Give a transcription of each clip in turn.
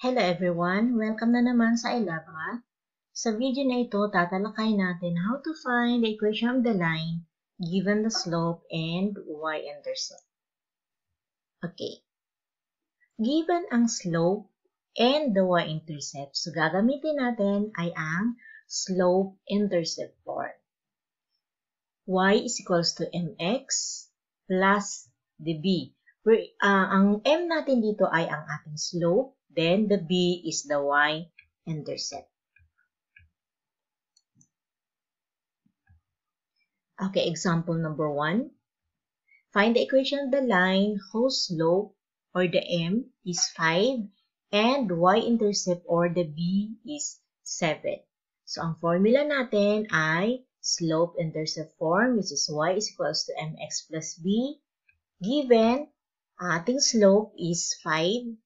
Hello everyone! Welcome na naman sa iLabra. Sa video na ito, tatalakay natin how to find the equation of the line given the slope and y-intercept. Okay. Given ang slope and the y-intercept, so gagamitin natin ay ang slope-intercept form. y is equals to mx plus the b. Where, uh, ang m natin dito ay ang ating slope, then the b is the y-intercept. Okay, example number one. Find the equation of the line whose slope or the m is 5 and y-intercept or the b is 7. So, ang formula natin ay slope-intercept form which is y is equals to mx plus b given ating slope is 5.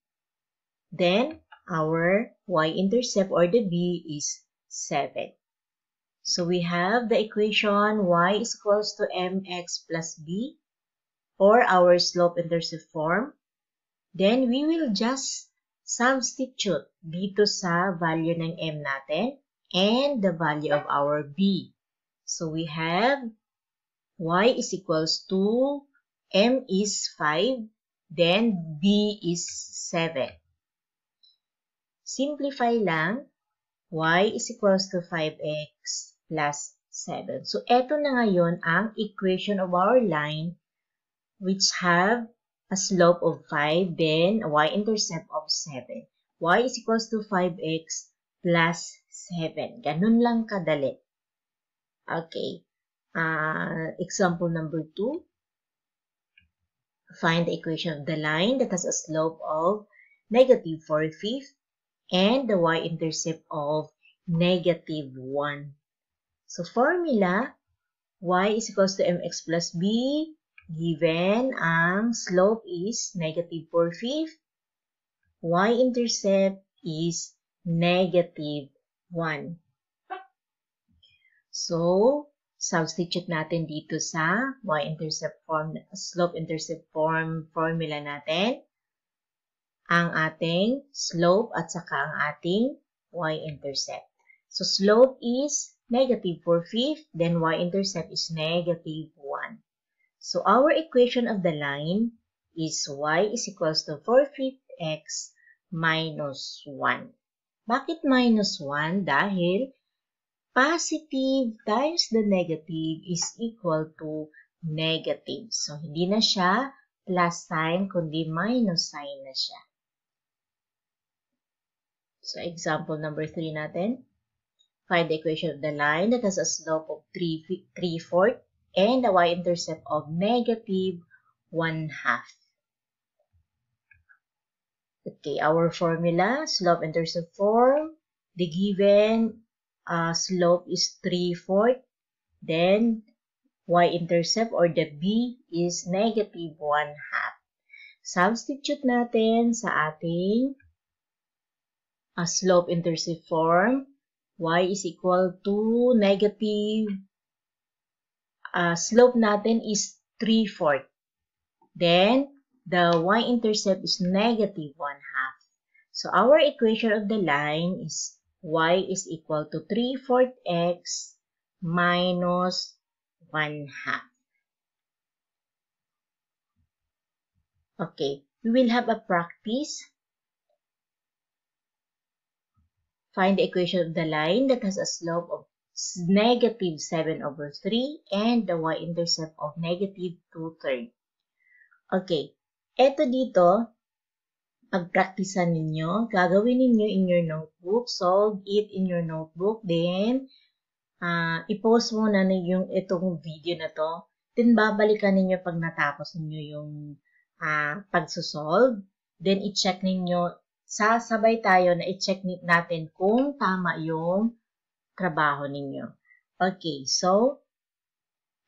Then, our y-intercept or the b is 7. So, we have the equation y is equals to mx plus b or our slope-intercept form. Then, we will just substitute dito sa value ng m natin and the value of our b. So, we have y is equals to m is 5 Then, B is 7. Simplify lang. Y is equals to 5x plus 7. So, eto na ngayon ang equation of our line which have a slope of 5, then y-intercept of 7. y is equals to 5x plus 7. Ganun lang kadali. Okay. Uh, example number 2. Find the equation of the line that has a slope of negative 4 fifths and the y-intercept of negative 1. So, formula, y is equals to mx plus b given ang slope is negative 4 fifths, y-intercept is negative 1. So, substitute natin dito sa y-intercept form, slope-intercept form formula natin ang ating slope at saka ang ating y-intercept. So, slope is negative 4 fifth, then y-intercept is negative 1. So, our equation of the line is y is equals to 4 fifth x minus 1. Bakit minus 1? Dahil positive times the negative is equal to negative. So, hindi na siya plus sign, kundi minus sign na siya. So, example number 3 natin. Find the equation of the line that has a slope of 3, 3 fourth and a y-intercept of negative 1 half. Okay, our formula, slope-intercept form, the given uh, slope is 3 fourth. Then, y-intercept or the b is negative 1 half. Substitute natin sa ating uh, slope-intercept form. y is equal to negative, uh, slope natin is 3 fourth. Then, the y-intercept is negative 1 half. So, our equation of the line is y is equal to 3 fourth x minus 1 half. Okay, we will have a practice. Find the equation of the line that has a slope of negative 7 over 3 and the y-intercept of negative 2 third. Okay, eto dito, pagpraktisan ninyo. Gagawin ninyo in your notebook. Solve it in your notebook. Then, uh, i-post mo na yung itong video na to. Then, babalikan ninyo pag natapos ninyo yung uh, pagsosolve. Then, i-check ninyo. Sasabay tayo na i-check natin kung tama yung trabaho ninyo. Okay, so,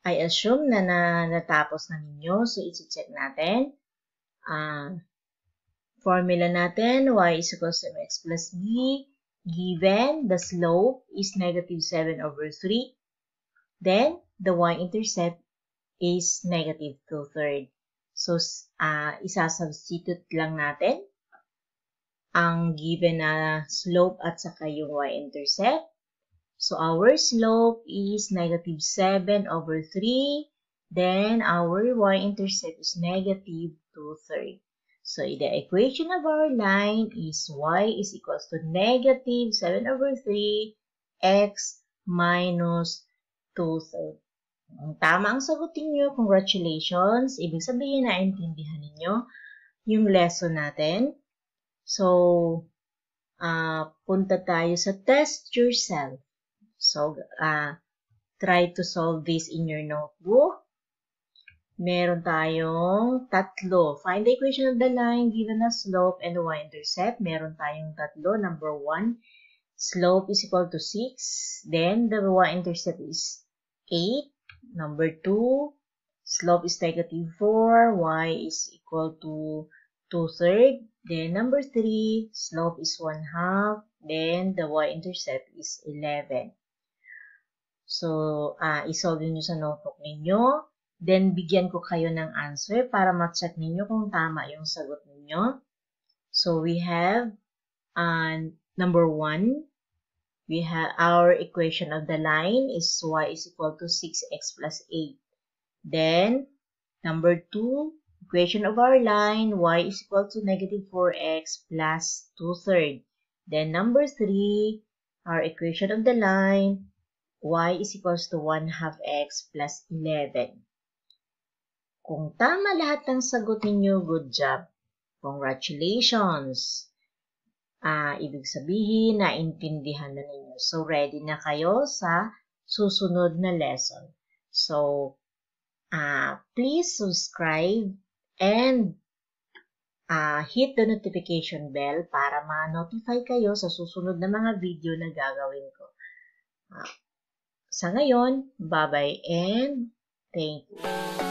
I assume na, na natapos na ninyo. So, i-check natin. Uh, Formula natin, y is equals to mx plus b, given the slope is negative 7 over 3. Then, the y-intercept is negative 2 third. So, uh, isa-substitute lang natin. Ang given na slope at saka yung y-intercept. So, our slope is negative 7 over 3. Then, our y-intercept is negative 2 thirds. So, the equation of our line is y is equals to negative 7 over 3 x minus 2 thirds. Ang tama ang sagutin nyo, congratulations. Ibig sabihin na intindihan ninyo yung lesson natin. So, uh, punta tayo sa test yourself. So, uh, try to solve this in your notebook. Meron tayong tatlo. Find the equation of the line given a slope and the y-intercept. Meron tayong tatlo. Number 1, slope is equal to 6. Then, the y-intercept is 8. Number 2, slope is negative 4, y is equal to 2 third. Then number 3, slope is 1 half. Then the y-intercept is 11. So, uh, isolve nyo sa notebook ninyo. Then, bigyan ko kayo ng answer para ma-check ninyo kung tama yung sagot ninyo. So, we have uh, number 1, we have our equation of the line is y is equal to 6x plus 8. Then, number 2, equation of our line, y is equal to negative 4x plus 2 thirds. Then, number 3, our equation of the line, y is equals to 1 half x plus 11. Kung tama lahat ng sagot ninyo, good job. Congratulations! uh, ibig sabihin, naintindihan na ninyo. So, ready na kayo sa susunod na lesson. So, uh, please subscribe and uh, hit the notification bell para ma-notify kayo sa susunod na mga video na gagawin ko. Uh, sa ngayon, bye-bye and thank you.